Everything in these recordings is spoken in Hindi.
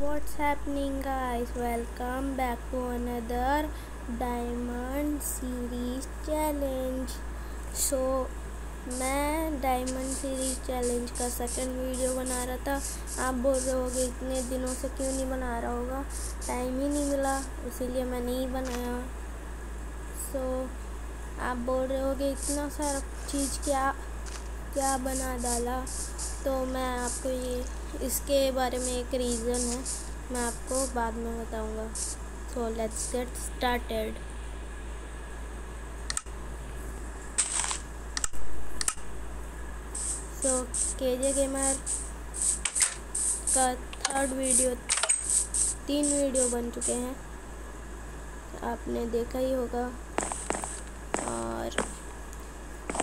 what's happening guys? Welcome back to another diamond series challenge. So मैं डायमंड सीरीज़ चैलेंज का सेकंड वीडियो बना रहा था। आप बोल रहे होगे इतने दिनों से क्यों नहीं बना रहा होगा? टाइम ही नहीं मिला इसीलिए मैं नहीं बनाया। सो so, आप बोल रहे होगे इतना सारा चीज़ क्या क्या बना डाला? तो मैं आपको ये, इसके बारे में एक रीज़न है, मैं आपको बाद में बताऊँगा। So let's get started so K J gamer का थर्ड वीडियो तीन वीडियो बन चुके हैं। आपने देखा ही होगा। और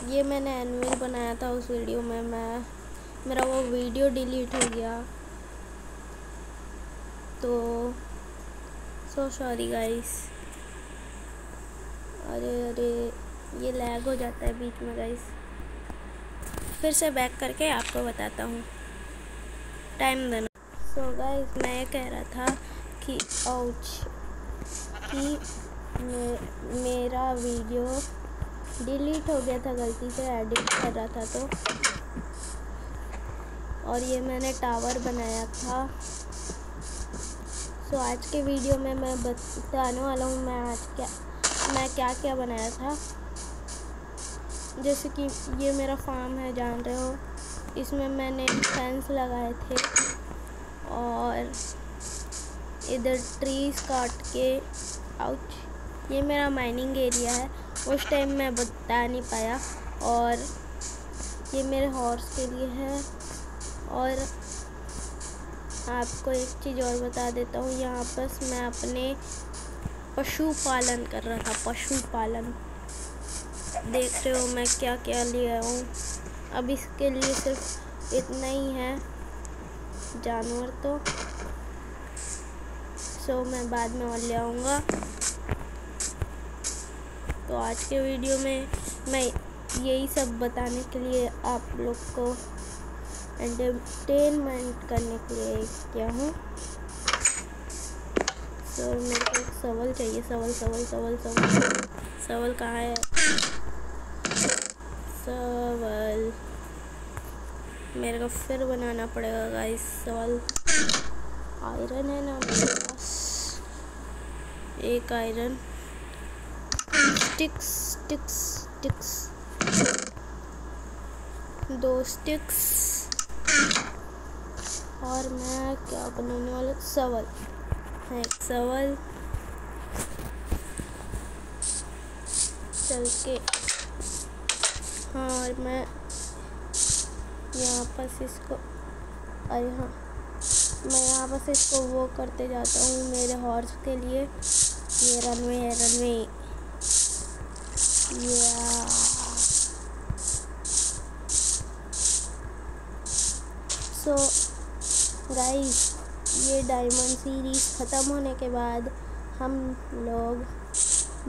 ये मैंने एनुअल बनाया था उस वीडियो में मैं मेरा वो वीडियो डिलीट हो गया। तो सो सॉरी गाइस अरे अरे ये लैग हो जाता है बीच में गाइस फिर से बैक करके आपको बताता हूँ। टाइम देना सो so गाइस मैं ये कह रहा था कि आउच कि मे, मेरा वीडियो डिलीट हो गया था, गलती से एडिट कर रहा था तो। और ये मैंने टावर बनाया था। सो आज के वीडियो में मैं बताने वाला हूँ मैं आज क्या, मैं क्या क्या बनाया था। जैसे कि ये मेरा फार्म है, जान रहे हो। इसमें मैंने फेंस लगाए थे और इधर ट्रीज काट के आउच ये मेरा माइनिंग एरिया है। उस टाइम मैं बता नहीं पाया और ये मेरे हॉर्स के लिए है और आपको एक चीज़ और बता देता हूँ, यहाँ पर मैं अपने पशुपालन कर रहा था, पशुपालन। देख रहे हो मैं क्या क्या लिया हूँ। अब इसके लिए सिर्फ़ इतना ही है, जानवर तो। सो मैं बाद में और ले आऊँगा। तो आज के वीडियो में मैं यही सब बताने के लिए आप लोग को एंटरटेनमेंट करने के लिए क्या हूँ। सो मेरे को एक सवाल चाहिए, सवाल सवाल सवाल सवाल। सवाल कहाँ है? सवाल। मेरे को फिर बनाना पड़ेगा गाइस सवाल। आयरन है ना मेरे पास। एक आयरन स्टिक्स स्टिक्स स्टिक्स दो स्टिक्स और मैं क्या बनाने वाला सवल. है, एक सवल. चल के. हाँ और मैं यहाँ पर इसको, अरे हाँ मैं यहाँ पर इसको वो करते जाता हूँ मेरे हॉर्स के लिए. ये रनवे है रनवे या सो गाइस ये डायमंड सीरीज़ ख़त्म होने के बाद हम लोग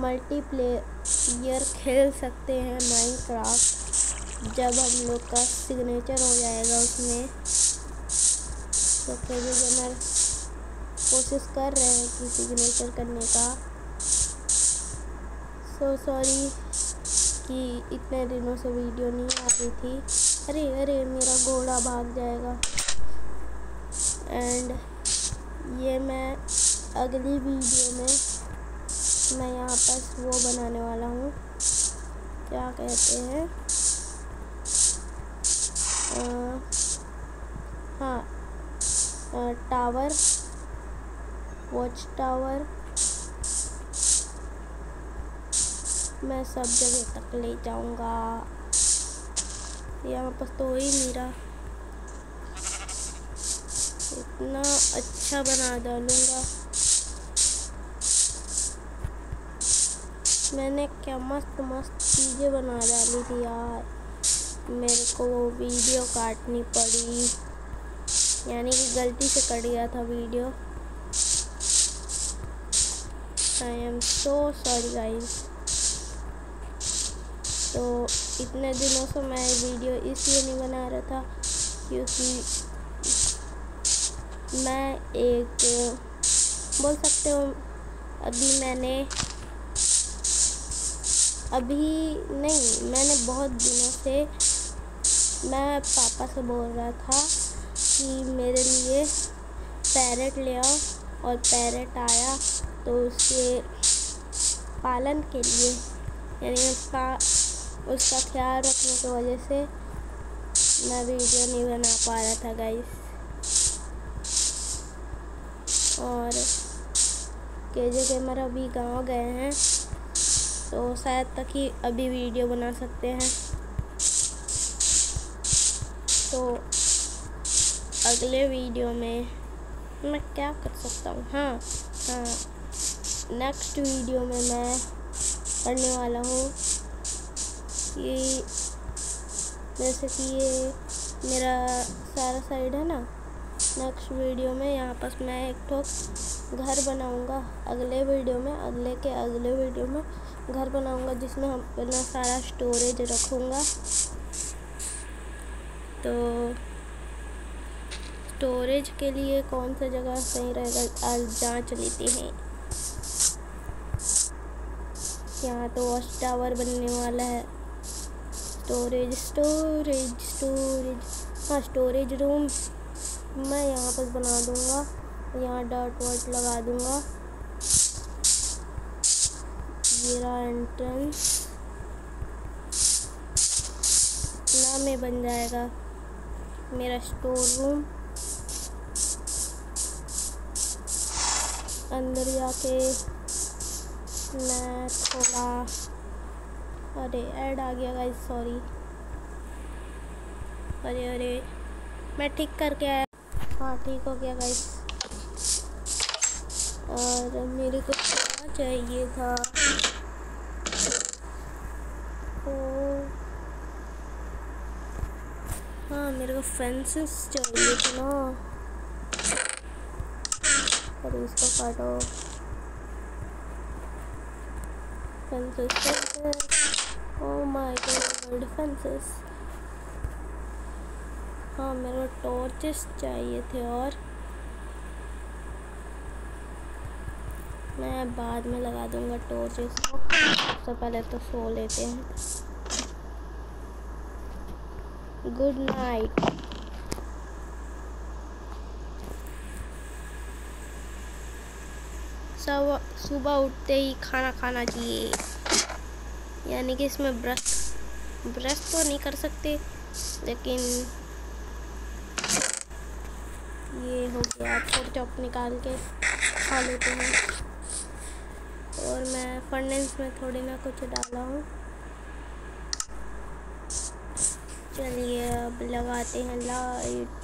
मल्टीप्लेयर खेल सकते हैं माइनक्राफ्ट जब हम लोग का सिग्नेचर हो जाएगा उसमें। तो फिर गेमर कोशिश कर रहे हैं कि सिग्नेचर करने का। सो सॉरी कि इतने दिनों से वीडियो नहीं आ रही थी। अरे अरे, मेरा घोड़ा भाग जाएगा। एंड ये मैं अगली वीडियो में मैं यहाँ पर वो बनाने वाला हूँ। क्या कहते हैं? हाँ टावर वॉच टावर मैं सब जगह तक ले जाऊँगा। यहाँ पर तो ही मेरा इतना अच्छा बना डालूँगा। मैंने क्या मस्त मस्त चीज़ें बना डाली थी यार। मेरे को वो वीडियो काटनी पड़ी। यानी कि गलती से कट गया था video. I am so sorry guys तो इतने दिनों से मैं वीडियो इसलिए नहीं बना रहा था क्योंकि मैं एक, बोल सकते हो, अभी मैंने, अभी नहीं, मैंने बहुत दिनों से मैं पापा से बोल रहा था कि मेरे लिए पैरेट ले आओ और पैरेट आया तो उसके पालन के लिए, यानी उसका उसका ख्याल रखने की वजह से मैं वीडियो नहीं बना पा रहा था गाइस और के जे कैमरा अभी गाँव गए हैं तो शायद तक ही अभी वीडियो बना सकते हैं। तो अगले वीडियो में मैं क्या कर सकता हूँ? हाँ हाँ। नेक्स्ट वीडियो में मैं करने वाला हूँ कि जैसे कि ये मेरा सारा साइड है ना नेक्स्ट वीडियो में यहाँ पर मैं एक ठोक घर बनाऊँगा, अगले वीडियो में, अगले के अगले वीडियो में घर बनाऊँगा जिसमें हम अपना सारा स्टोरेज रखूँगा। तो स्टोरेज के लिए कौन सा जगह सही रहेगा, आज जाँच लेते हैं। यहाँ तो वॉच टावर बनने वाला है। स्टोरेज स्टोरेज स्टोरेज हाँ स्टोरेज रूम मैं यहाँ पर बना दूँगा। यहाँ डॉट वॉट लगा दूँगा। रहा एंट्रेंस नाम में बन जाएगा मेरा स्टोर रूम अंदर जाके मैं थोड़ा अरे, ऐड आ गया गाइस सॉरी अरे अरे, मैं ठीक करके आया। हाँ ठीक हो गया गाइस और मेरे को क्या चाहिए था? ओ। हाँ मेरे को फेंसेस चाहिए थे ना। और इसको काटो। Fences oh my god fences हाँ मेरे टॉर्चेस चाहिए थे और मैं बाद में लगा दूँगा टॉर्चेस को सबसे पहले तो सो लेते हैं। गुड नाइट सुबह उठते ही खाना खाना चाहिए। यानी कि इसमें ब्रश ब्रश तो नहीं कर सकते, लेकिन ये हो गया छोटे चॉप निकाल के खा लेते हैं। और मैं फर्नेस में थोड़ी ना कुछ डाला हूँ। चलिए अब लगाते हैं लाइट।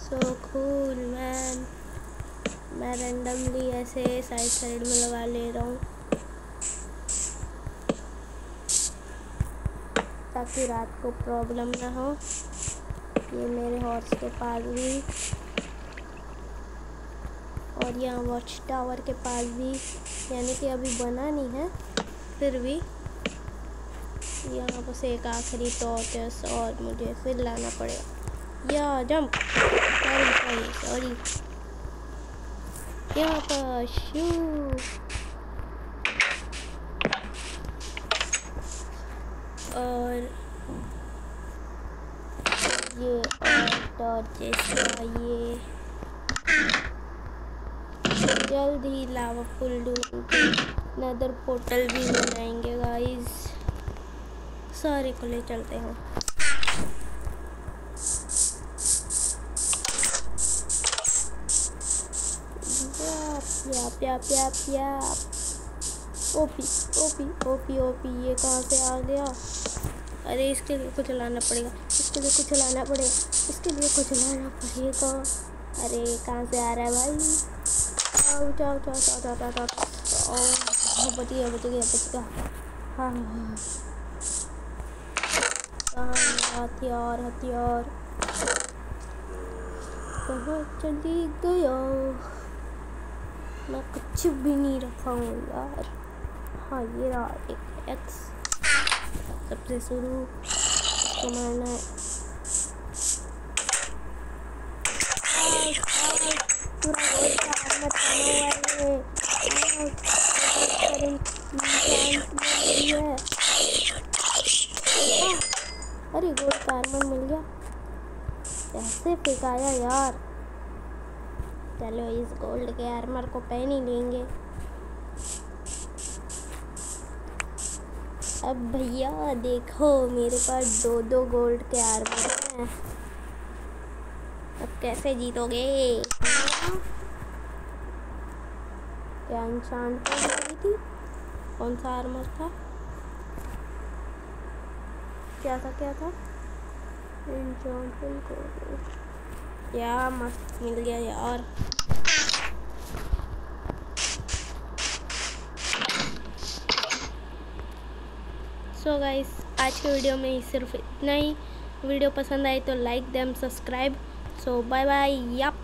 सो कूल मैन मैं रैंडमली ऐसे साइड साइड में लगा ले रहा हूँ। ताकि रात को प्रॉब्लम ना हो। ये मेरे हॉर्स के पास भी। और यहाँ वॉच टावर के पास भी। यानी कि अभी बना नहीं है, फिर भी। यहाँ बस एक आखिरी टॉर्चस और मुझे फिर लाना पड़ेगा। या जंप सॉरी सॉरी सॉरी यहाँ पर शू और ये और जैसा ये। जल्द ही लावा फुल नदर पोर्टल भी बनाएँगे गाइस सारे को ले चलते हैं। प्या प्या प्या ओपी ओपी ओपी ओपी ये कहाँ से आ गया? अरे इसके लिए कुछ लाना पड़ेगा, इसके लिए कुछ लाना पड़ेगा, इसके लिए कुछ लाना पड़ेगा। अरे कहाँ से आ रहा है भाई? आओ, जाओ जाओ जाओ जाओ जाओ जाओ। बच गया बच गया बच गया हाँ हाँ हथियार हथियार। कहाँ चली गया मैं कुछ भी नहीं रखा हूँ यार। हाँ ये रहा एक एक्स सबसे शुरू तो मारना का हुआ है अरे गोल्ड का आर्मर मिल गया। कैसे फेंकाया यार। चलो इस गोल्ड के आर्मर को पहन ही लेंगे। अब भैया देखो, मेरे पास दो दो गोल्ड के आर्मर हैं। अब कैसे जीतोगे? क्या इंसान थी कौन सा आर्मर था? क्या था क्या था? या मस्त मिल गया यार। सो so गाइस आज के वीडियो में सिर्फ़ इतना ही। वीडियो पसंद आए तो like them subscribe so bye bye yup